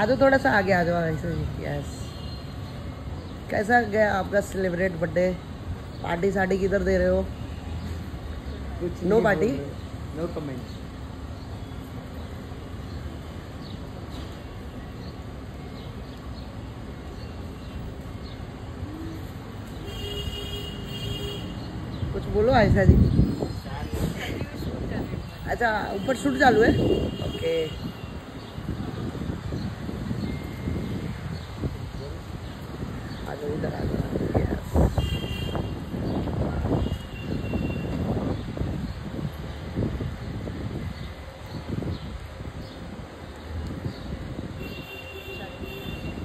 आ जाओ थोड़ा सा आगे आ जाओ ऐसे यस कैसा गया आपका सेलिब्रेट बर्थडे पार्टी सार्टी किधर दे रहे हो? कुछ No party? नो कमेंट्स कुछ बोलो ऐसा जी। अच्छा ऊपर शूट चालू है? ओके आ जाओ इधर आ जाओ यस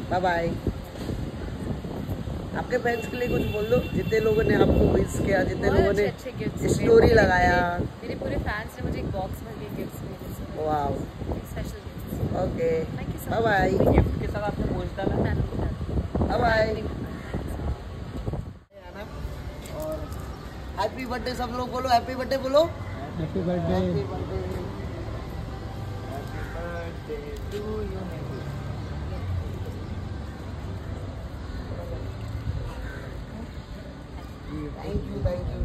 बाय बाय आपके फ्रेंड्स के लिए कुछ बोल दो जितने लोगों ने आपको विश किया जितने लोगों ने अच्छे अच्छे स्टोरी लगाया। मेरे पूरे फैंस ने मुझे एक बॉक्स भर के गिफ्ट्स भेजे gifts okay thank you so bye bye gift के साथ आपने पोस्ट डाला बाय और हैप्पी बर्थडे सब लोग बोलो हैप्पी बर्थडे बोलो. Happy birthday happy birthday happy birthday to you thank you thank you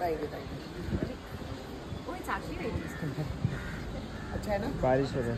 thank you thank you अच्छा है ना? बारिश हो रहा है।